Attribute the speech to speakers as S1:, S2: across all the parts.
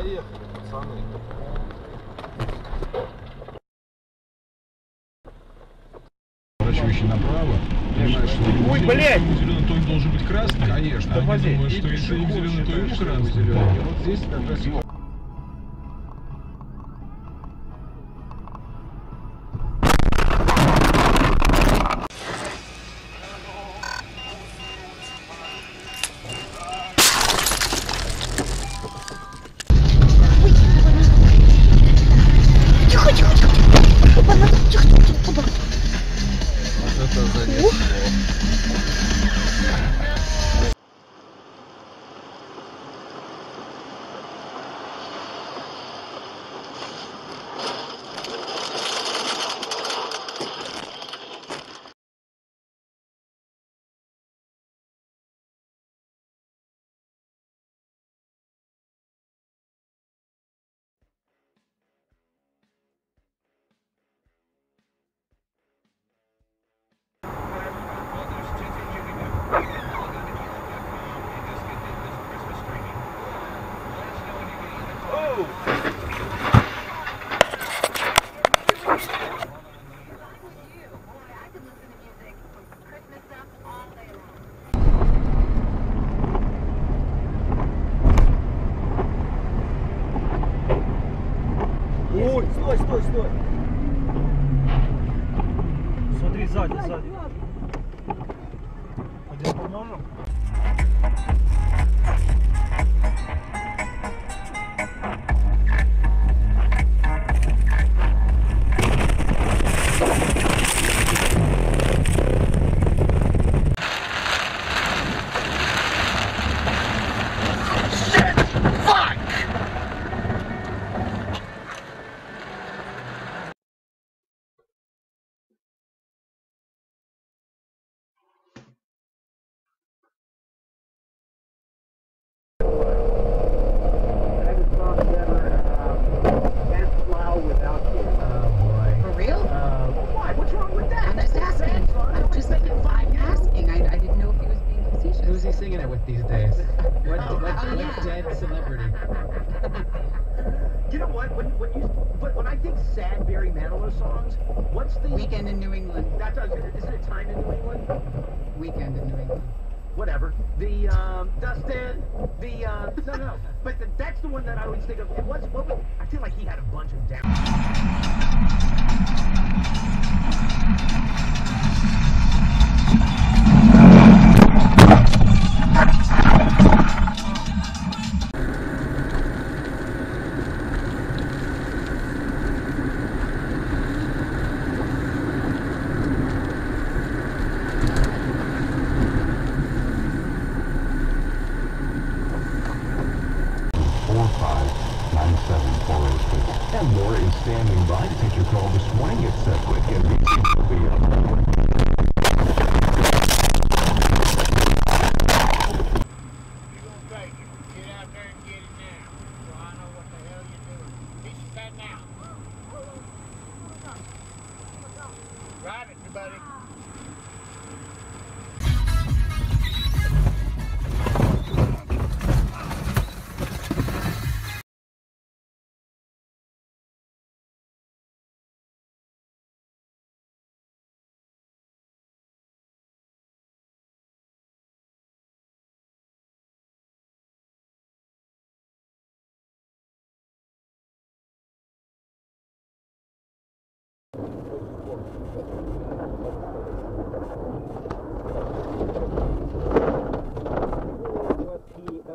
S1: поехали, пацаны.
S2: Поворачивающий направо, понимаешь, что ему
S3: Ой,
S2: зеленый,
S3: блядь!
S2: зеленый, то он должен быть красный. Конечно. Они
S3: Тормози.
S2: думают,
S3: И
S2: что если зеленый, то ему красный.
S1: Вот здесь как
S3: Ой, стой, стой, стой. Смотри, сзади, сзади.
S4: Facetious.
S5: Singing it with these days? What,
S4: Oh,
S5: what,
S4: oh,
S5: what
S4: yeah.
S5: dead celebrity?
S6: You know what? When, when you but when I think sad Barry Manilow songs, what's the
S4: Weekend in New England.
S6: That's what I isn't it time in New England?
S4: Weekend in New England.
S6: Whatever. The um, Dustin. The uh, no, no. But the, that's the one that I always think of. It was what? Was, I feel like he had a bunch of down.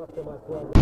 S3: Aftermath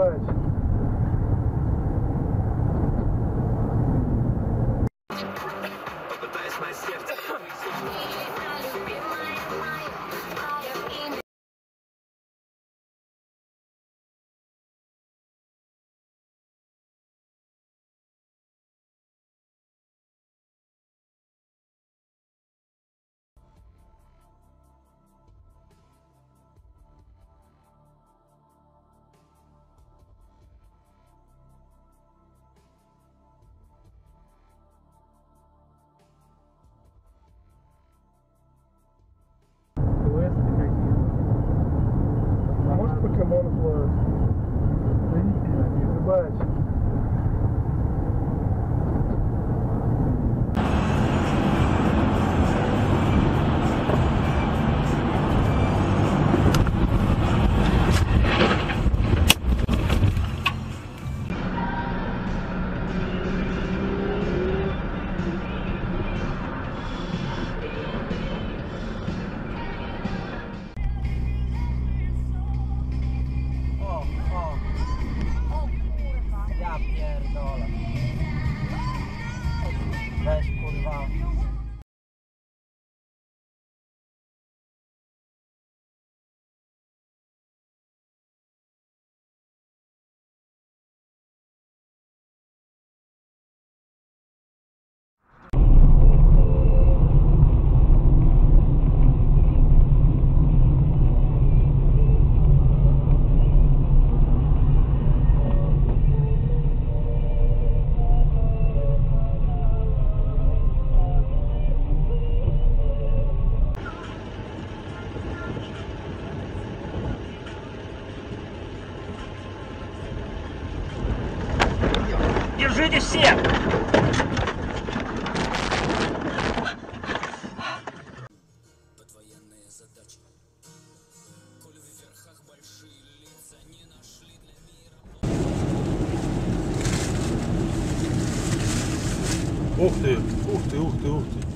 S3: much. come on the a But pierdolę. Weź kurwa. Держитесь все!
S1: Ух ты, ух ты, ух ты, ух ты.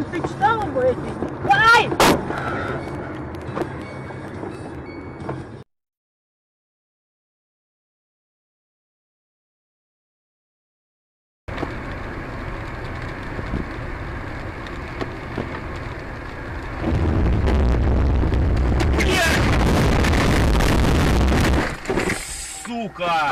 S7: Тань, ты читала бы эти? Ай!
S3: Сука!